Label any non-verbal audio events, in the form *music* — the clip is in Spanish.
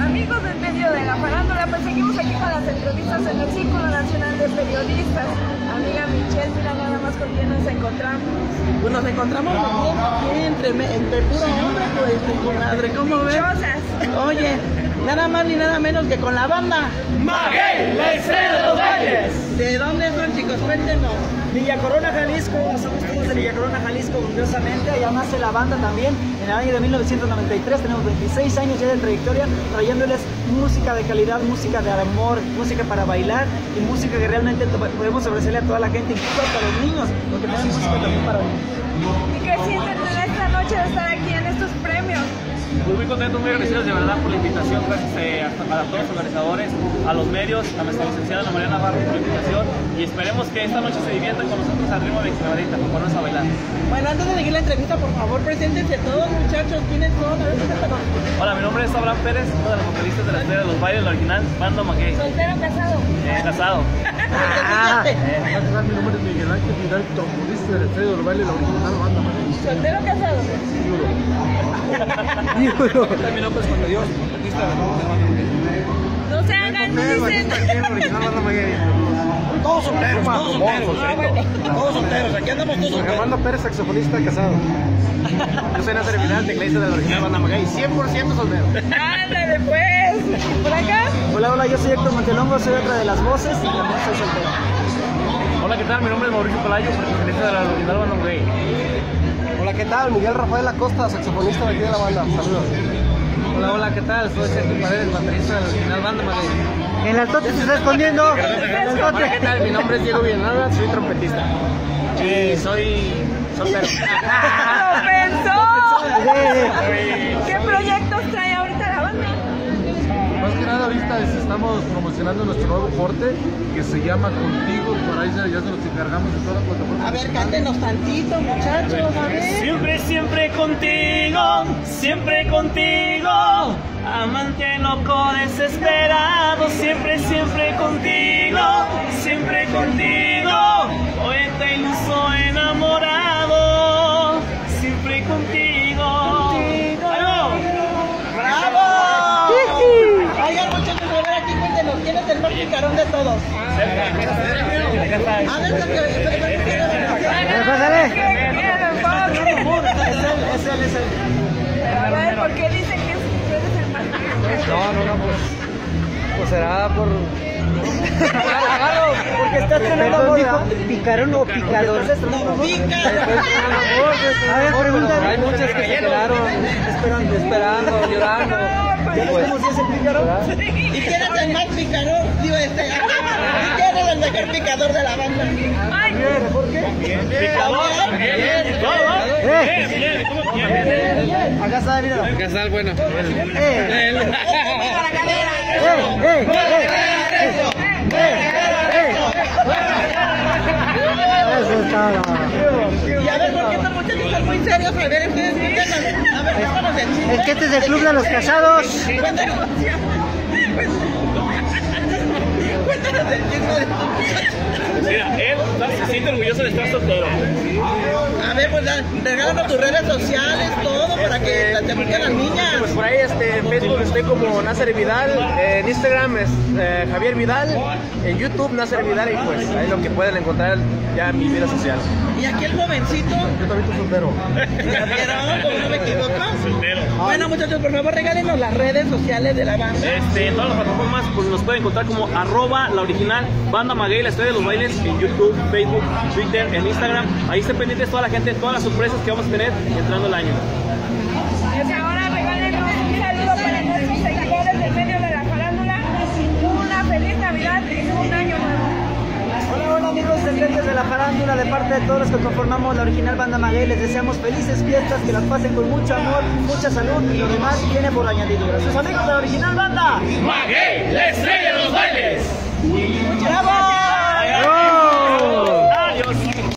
Amigos del medio de la farándula, pues seguimos aquí con las entrevistas en el Círculo Nacional de Periodistas. Amiga Michelle, mira nada más con quién nos encontramos. Pues nos encontramos aquí entre, entre puro hombre, pues, comadre, ¿cómo ves? Oye, nada más ni nada menos que con la banda. Maguey, la estrella de los valles. ¿De dónde son, chicos? Cuéntenos. Villa Corona, Jalisco, somos todos de Villa Corona, Jalisco, orgullosamente. Allá nace la banda también. En el año de 1993 tenemos 26 años ya de trayectoria, trayéndoles música de calidad, música de amor, música para bailar y música que realmente podemos ofrecerle a toda la gente, incluso a los niños, porque tenemos música también para niños. ¿Y qué sienten en esta noche de estar aquí en estos premios? Muy contentos, muy agradecidos de verdad por la invitación, gracias eh, a todos los organizadores, a los medios, a nuestra licenciada Mariana Barro por la invitación y esperemos que esta noche se diviertan con nosotros al ritmo de Extremadita, por ponernos a bailar. Bueno, antes de seguir la entrevista, por favor, preséntense todos muchachos, ¿quiénes son? A ver, Hola, mi nombre es Abraham Pérez, uno de los vocalistas de la estrella de los bailes, la original, Bando Maguey. ¿Soltero o casado? Eh, casado. *laughs* Ah, mi nombre es Miguel Ángel Vidal, de la estrella de los bailes, la original, Banda Maguey. ¿Soltero o casado? Mi nombre es Juan Dios, artista de No se hagan, no dicen. Todos solteros, todos solteros. Todos solteros, aquí andamos todos solteros. Armando Pérez, saxofonista casado. Yo soy Nacer Vidal, tecladista de la original Banda Maguey, 100% soltero. Ándale pues. ¿Por acá? Hola, hola, yo soy Héctor Montelongo, soy otra de las voces y también soy soltero. Hola, ¿qué tal? Mi nombre es Mauricio Palayo, vocalista de la original Banda Maguey. Hola, ¿qué tal? Miguel Rafael Acosta, saxofonista de aquí de la banda. Saludos. Hola, hola, ¿qué tal? Soy Sergio Paredes, baterista de la original Banda. En el tote se está escondiendo. Hola, ¿qué tal? Mi nombre es Diego Villanueva, soy trompetista. Y soy soltero. *laughs* ¡Lo pensó! *laughs* ¿Qué proyectos trae? Más que nada ahorita es- estamos promocionando nuestro nuevo corte que se llama Contigo, por ahí ya ya se los encargamos de toda la plataforma. A ver, cántenos tantito, muchachos, a ver. Siempre, siempre contigo, siempre contigo, amante loco desesperado, siempre, siempre contigo, siempre contigo, de todos? A ver. Es él, es él, es él. A ver, ¿por qué dicen que eres el más No, no, no, pues, pues será por... Porque está estrenando moda. ¿Picarón o picador? A ver. Hay muchas que se quedaron Esperando, esperando, llorando. ¿Ya ves cómo se hace pícaro? ¿Y quién ¿y quién es el mejor picador de la banda? Ay, ¿Por qué? Picador, bien, bien, todo, bien, bien, ¿cómo bien? Acá está, mira. ¿Qué tal? Bueno. ¡Eh! ¡Eh! ¡Eh! ¡Eh! Eso todo. Y a ver, ¿por qué estos muchachos son muy serios? A ver, ustedes cuéntanos. A ver, cuéntanos el chisme. Es que este es el club de los casados. Cuéntanos. Mira, él se siente orgulloso de estar soltero. A ver, pues da- regálanos tus redes sociales, todo, para que te busquen las niñas. Pues por ahí este, en Facebook estoy como Nasser Vidal, en Instagram es eh, Javier Vidal, en YouTube Nasser Vidal y pues ahí lo que pueden encontrar ya en mi vida social. Y aquí el jovencito, Yo también estoy soltero. *laughs* ¿Cómo no me equivoco? Soltero. Bueno, muchachos, por favor, regálenos las redes sociales de la banda. Este, en todas las plataformas pues, nos pueden encontrar como arroba la original Banda Maguey, la estrella de los bailes en YouTube, Facebook, Twitter, en Instagram. Ahí estén pendientes toda la gente, todas las sorpresas que vamos a tener entrando el año. Pues ahora regálenos un saludo para nuestros seguidores del medio de la farándula. Una feliz Navidad y un año amigos medio de la farándula, de parte de todos los que conformamos la original banda Maguey, les deseamos felices fiestas, que las pasen con mucho amor, mucha salud y lo demás viene por añadidura. Sus amigos de la original banda. Maguey, la estrella de los bailes. ¡Bravo! Adiós.